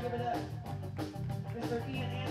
give it up. Mr. Ian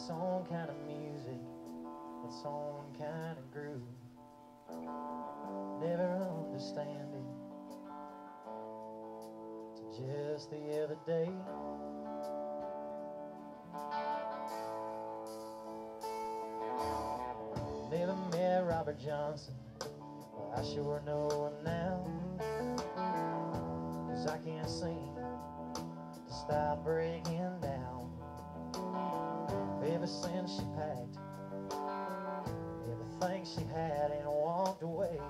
its own kind of music, its own kind of groove. Never understand it. Till just the other day. Never met Robert Johnson, but I sure know him now. Cause I can't seem to stop breaking down. Since she packed everything she had and walked away.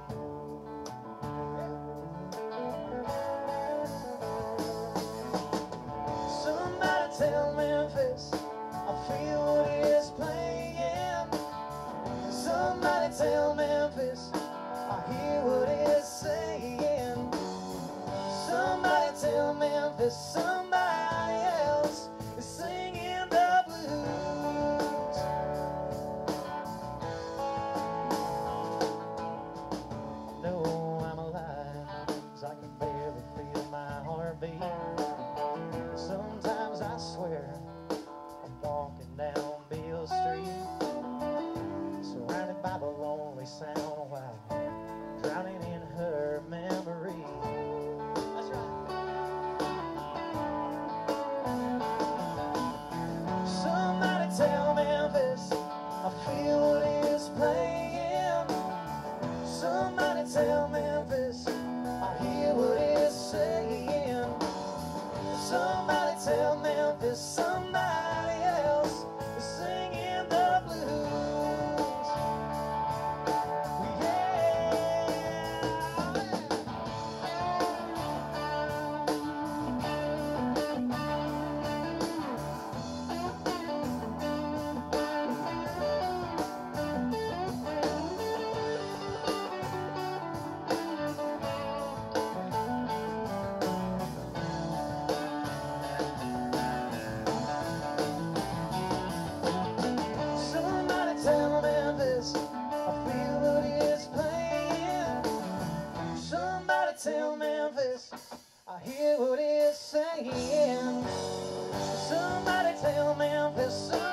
Somebody tell Memphis I feel what is playing. Somebody tell Memphis I hear what it's saying. Somebody tell Memphis. Somebody to somebody. voice. I hear what he's saying. Somebody tell Memphis.